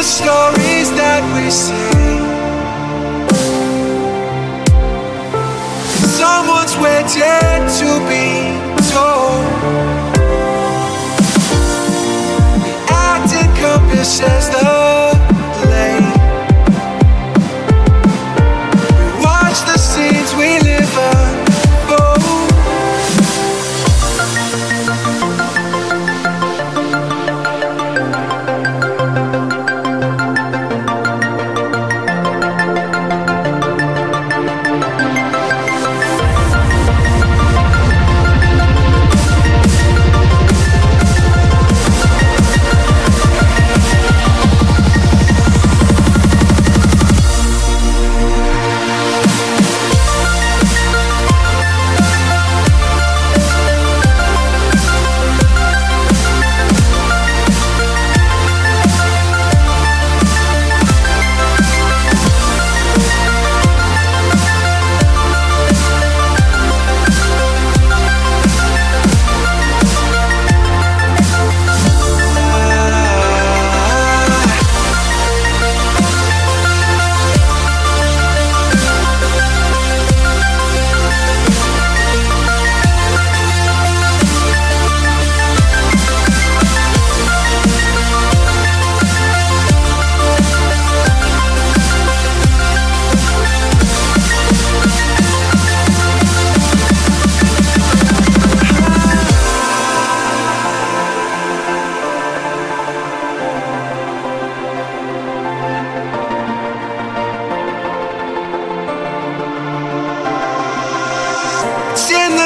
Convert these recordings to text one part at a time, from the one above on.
the stories that we see. Someone's waiting to be told. Acting compass as the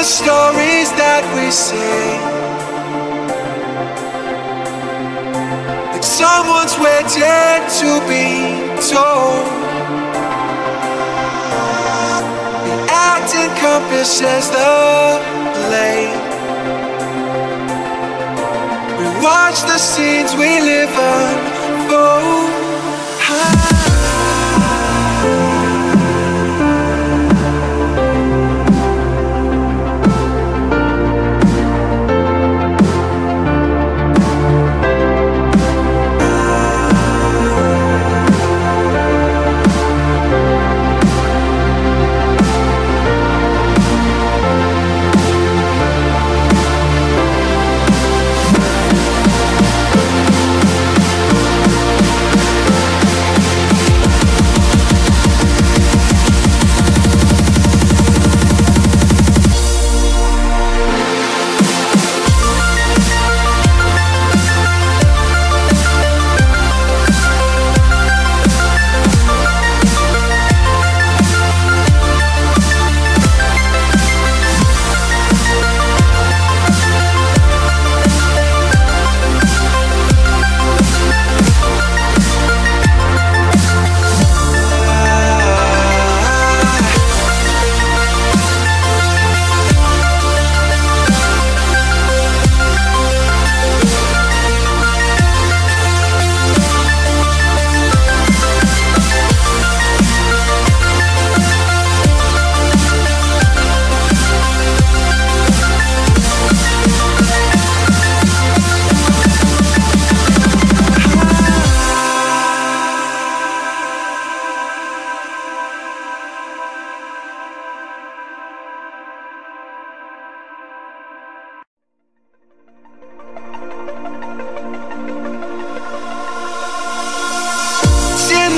stories that we see. That someone's waiting to be told. The acting compass says the lane. We watch the scenes we live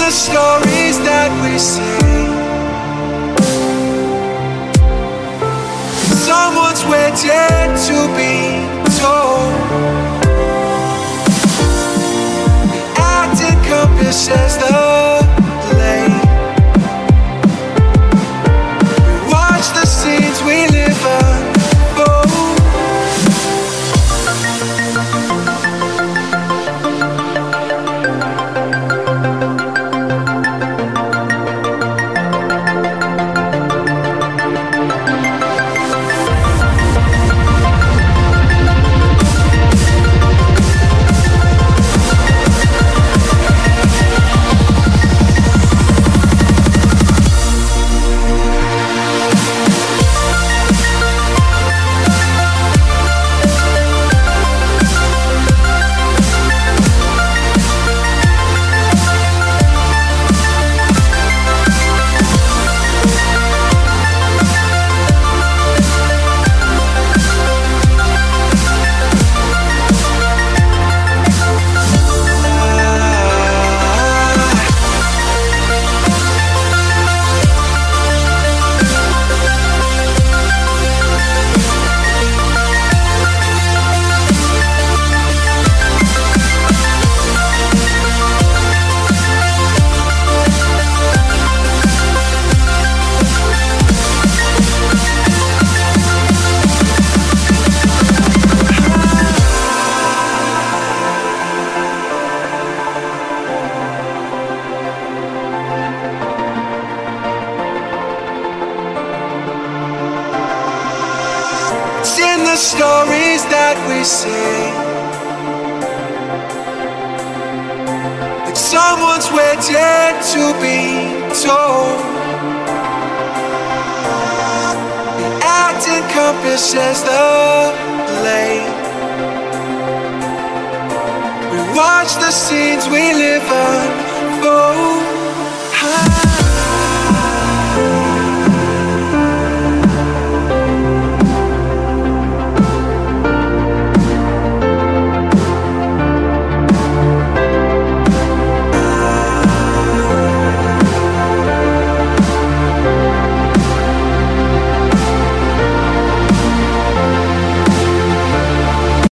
the stories that we see. Someone's waiting to be told. Acting compass says the the stories that we sing. That someone's waiting to be told. The acting encompasses the blame. We watch the scenes we live unfold.